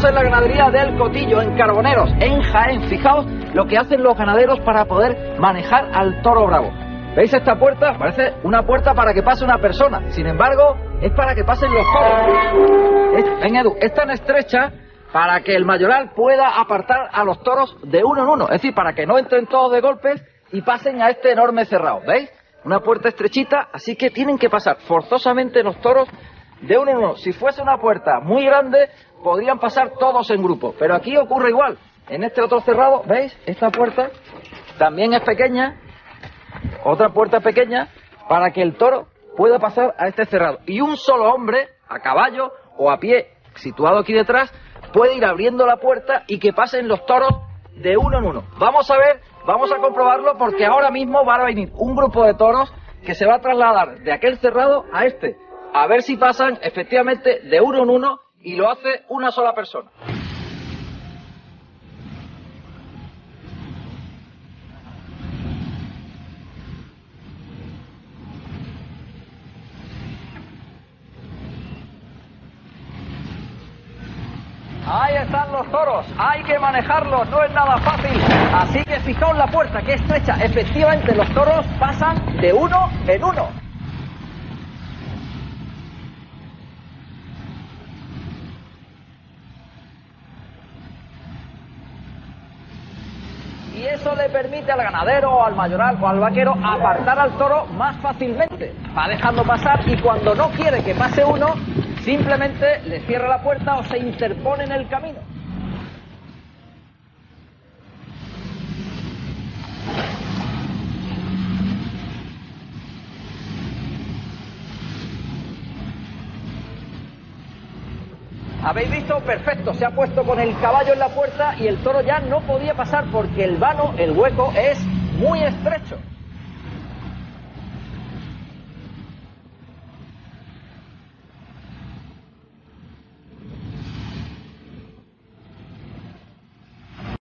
Peña del Cotillo, en Carboneros, en Jaén. Fijaos lo que hacen los ganaderos para poder manejar al toro bravo. ¿Veis esta puerta? Parece una puerta para que pase una persona. Sin embargo, es para que pasen los toros. Ven, Edu, es tan estrecha para que el mayoral pueda apartar a los toros de uno en uno. Es decir, para que no entren todos de golpes y pasen a este enorme cerrado. ¿Veis? Una puerta estrechita, así que tienen que pasar forzosamente los toros de uno en uno. Si fuese una puerta muy grande, podrían pasar todos en grupo. Pero aquí ocurre igual. En este otro cerrado, ¿veis? Esta puerta también es pequeña. Otra puerta pequeña para que el toro pueda pasar a este cerrado. Y un solo hombre, a caballo o a pie, situado aquí detrás, puede ir abriendo la puerta y que pasen los toros de uno en uno. Vamos a ver, vamos a comprobarlo porque ahora mismo va a venir un grupo de toros que se va a trasladar de aquel cerrado a este. A ver si pasan efectivamente de uno en uno y lo hace una sola persona. Ahí están los toros, hay que manejarlos, no es nada fácil. Así que fijaos la puerta, que estrecha. Efectivamente, los toros pasan de uno en uno. Y eso le permite al ganadero o al mayoral o al vaquero apartar al toro más fácilmente. Va dejando pasar y cuando no quiere que pase uno, simplemente le cierra la puerta o se interpone en el camino. ¿Habéis visto? Perfecto, se ha puesto con el caballo en la puerta y el toro ya no podía pasar porque el vano, el hueco, es muy estrecho.